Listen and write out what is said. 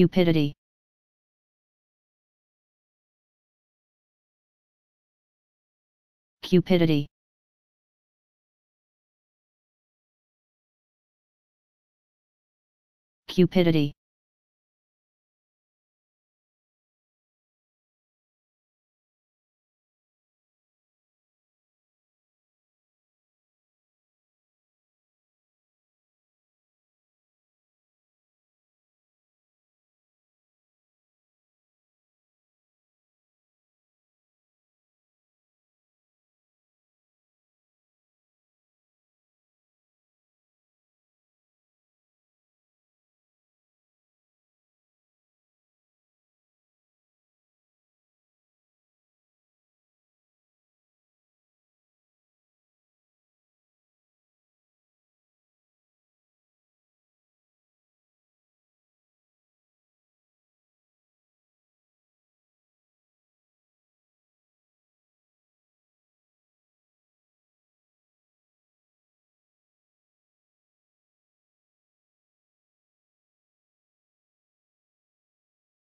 Cupidity. Cupidity. Cupidity.